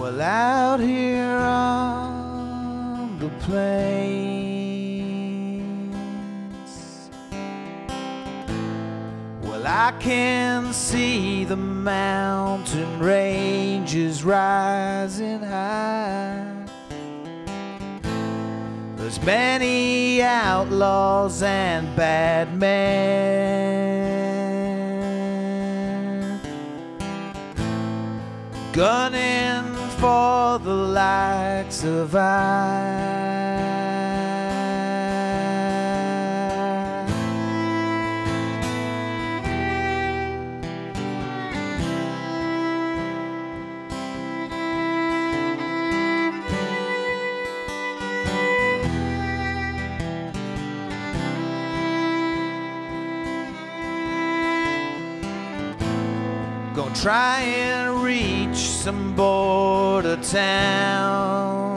Well, out here on the plains, well, I can see the mountain ranges rising high. There's many outlaws and bad men gunning the likes of I. Gonna try and reach some border town.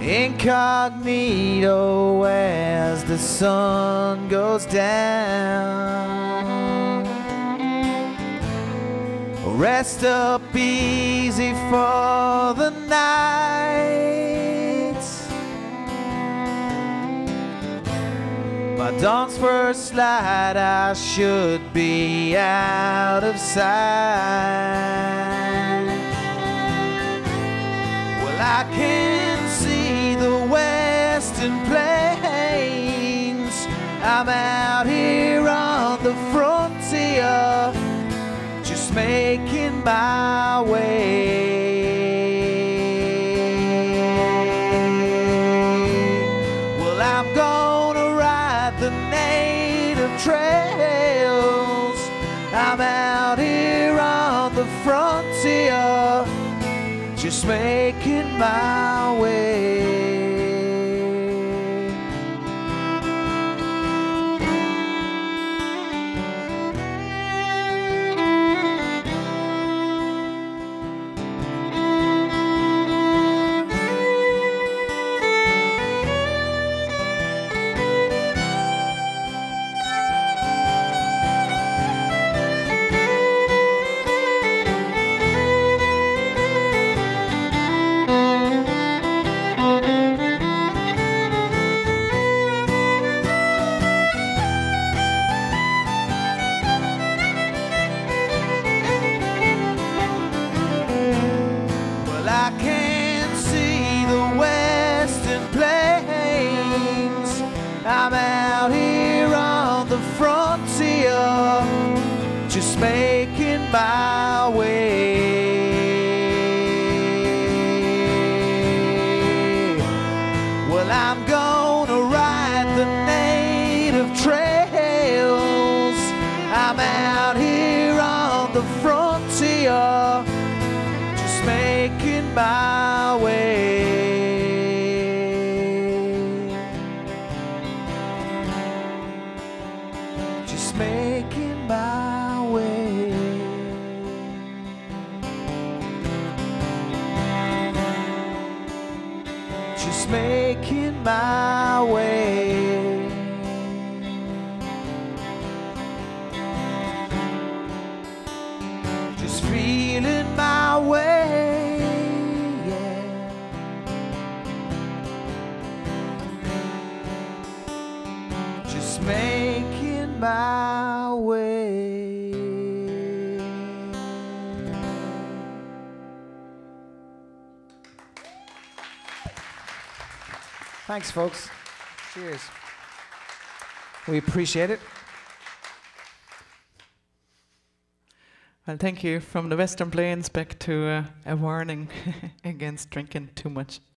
Incognito as the sun goes down. Rest up easy for the night. My dawn's first light, I should be out of sight. Well, I can see the western plains. I'm out here on the frontier, just making my way. Out here on the frontier, just making my way. My way. Well, I'm gonna ride the native trails. I'm out here on the frontier just making my way. Just making my Just making my way. Just feeling my way. Yeah. Just making my Thanks, folks. Cheers. We appreciate it. Well, thank you. From the Western Plains back to uh, a warning against drinking too much